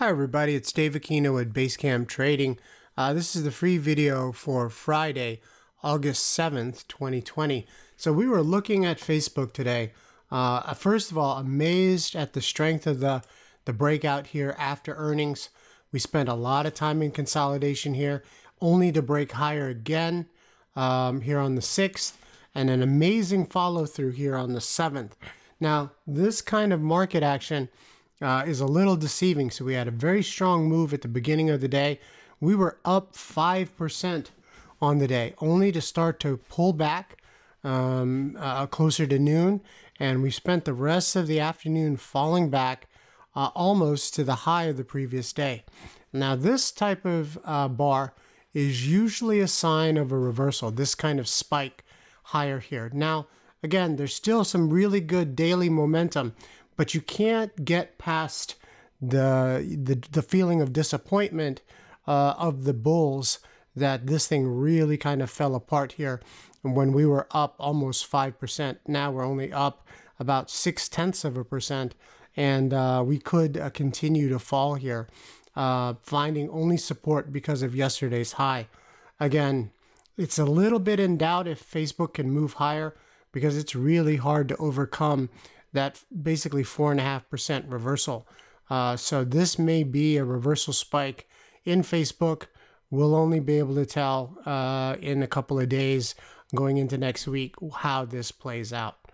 Hi everybody, it's Dave Aquino at Basecamp Trading. Uh, this is the free video for Friday, August 7th, 2020. So we were looking at Facebook today. Uh, first of all, amazed at the strength of the, the breakout here after earnings. We spent a lot of time in consolidation here, only to break higher again um, here on the 6th, and an amazing follow through here on the 7th. Now, this kind of market action uh, is a little deceiving. So we had a very strong move at the beginning of the day. We were up 5% on the day, only to start to pull back um, uh, closer to noon. And we spent the rest of the afternoon falling back uh, almost to the high of the previous day. Now, this type of uh, bar is usually a sign of a reversal, this kind of spike higher here. Now, again, there's still some really good daily momentum but you can't get past the the, the feeling of disappointment uh, of the Bulls that this thing really kind of fell apart here. when we were up almost 5%, now we're only up about six tenths of a percent. And uh, we could uh, continue to fall here, uh, finding only support because of yesterday's high. Again, it's a little bit in doubt if Facebook can move higher because it's really hard to overcome that basically 4.5% reversal. Uh, so this may be a reversal spike in Facebook. We'll only be able to tell uh, in a couple of days going into next week how this plays out.